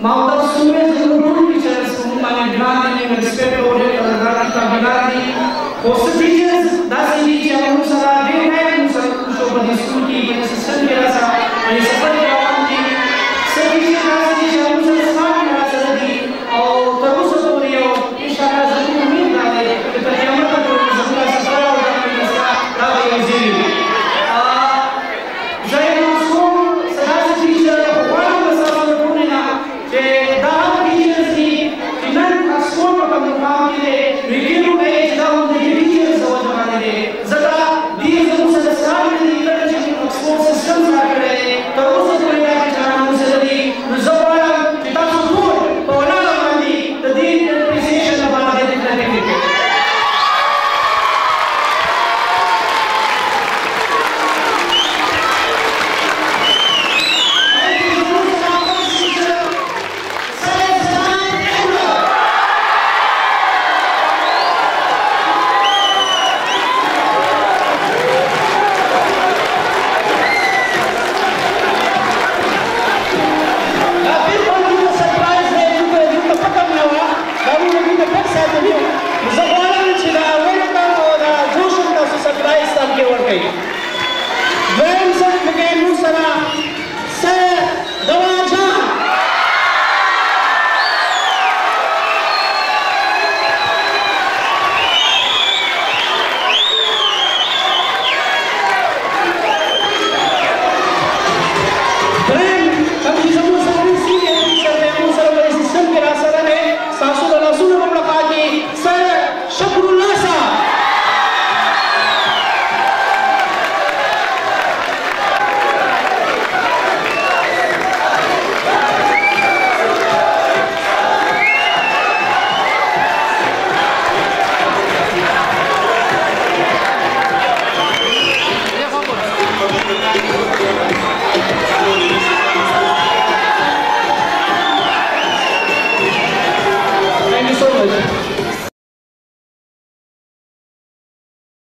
Mau sume seluruh teachers mengenai dengan respect oleh tenaga kita berani. Host teachers, das ini dia usaha dia kan usaha sua propriedade, pequeno leite da luz.